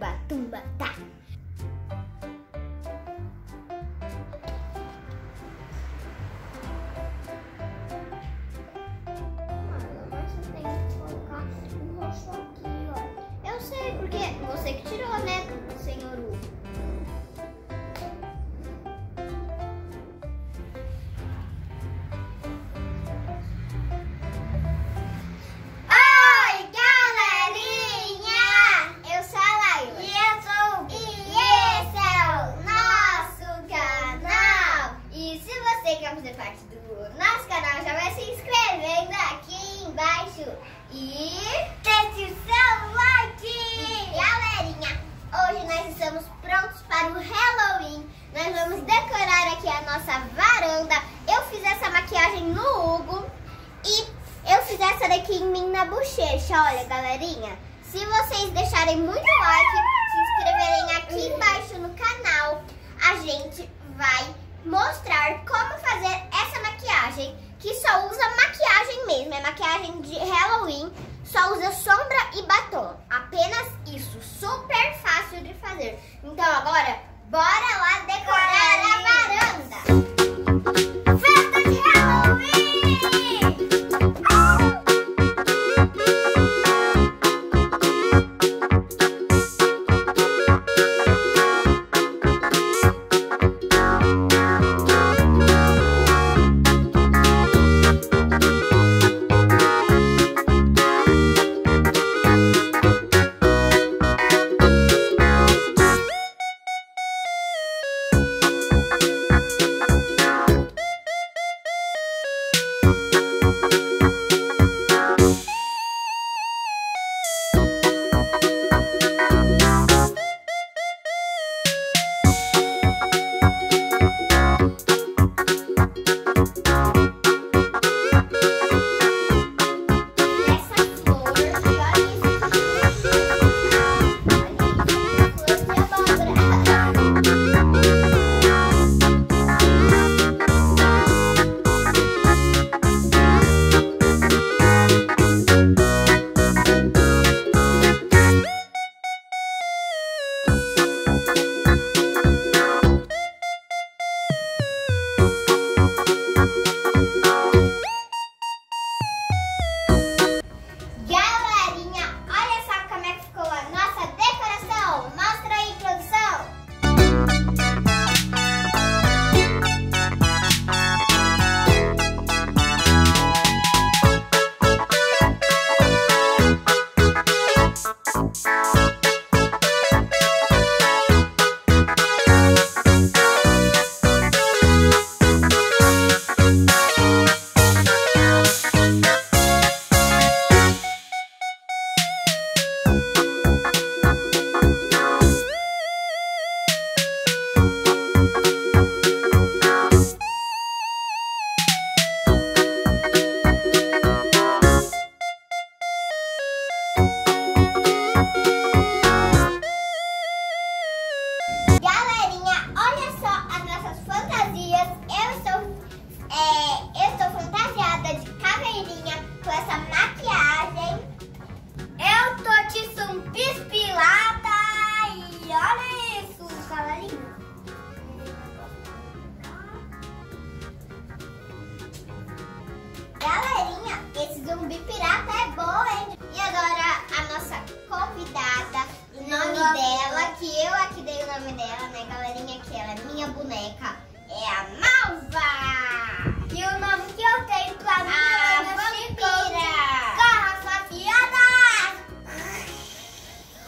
tumba, embaixo. E seu like! Galerinha, hoje nós estamos prontos para o Halloween. Nós vamos decorar aqui a nossa varanda. Eu fiz essa maquiagem no Hugo. E eu fiz essa daqui em mim na bochecha, olha, galerinha. Se vocês deixarem muito like, se inscreverem aqui embaixo no canal, a gente vai mostrar como fazer essa maquiagem, que só usa maquiagem mesmo, de Halloween, só usa sombra e batom. Apenas isso, super fácil de fazer. Então agora, bora lá decorar a varanda. Nome dela, que eu aqui dei o nome dela, né, galerinha? Que ela é minha boneca, é a Malva! E o nome que eu tenho pra mim A é vampira. Saciadas!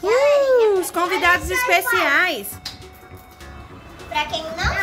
Uh, os convidados especiais. Pra quem não